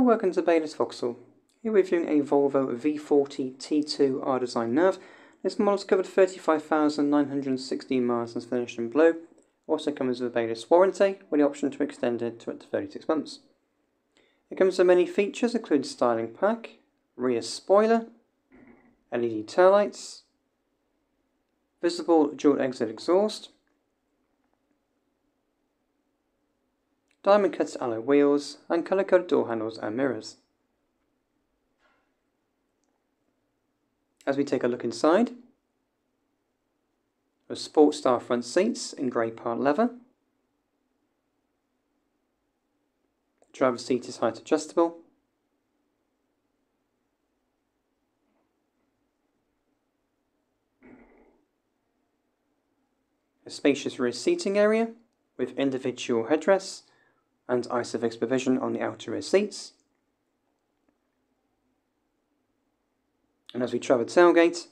welcome to Baylis Vauxhall. Here we're reviewing a Volvo V40 T2 R Design Nav. This model's covered 35,916 miles and is finished in blue. Also comes with a Baylis warranty with the option to extend it to up to 36 months. It comes with many features including styling pack, rear spoiler, LED taillights, visible dual exit exhaust, diamond cut alloy wheels, and colour coded door handles and mirrors. As we take a look inside, a sport style front seats in grey part leather. The driver's seat is height adjustable. A spacious rear seating area with individual headrests and ISOFIX provision on the outer rear seats. And as we travel tailgate,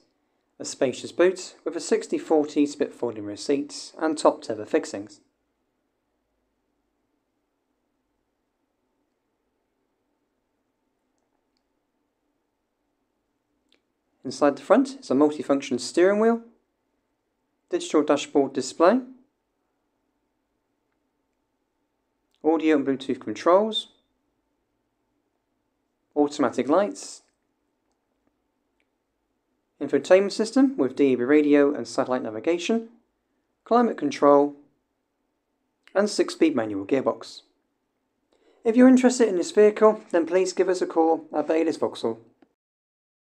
a spacious boot with a 60-40 split folding rear seats and top tether fixings. Inside the front is a multifunction steering wheel, digital dashboard display, audio and Bluetooth controls, automatic lights, infotainment system with DAB radio and satellite navigation, climate control, and 6-speed manual gearbox. If you're interested in this vehicle, then please give us a call at Baylis Vauxhall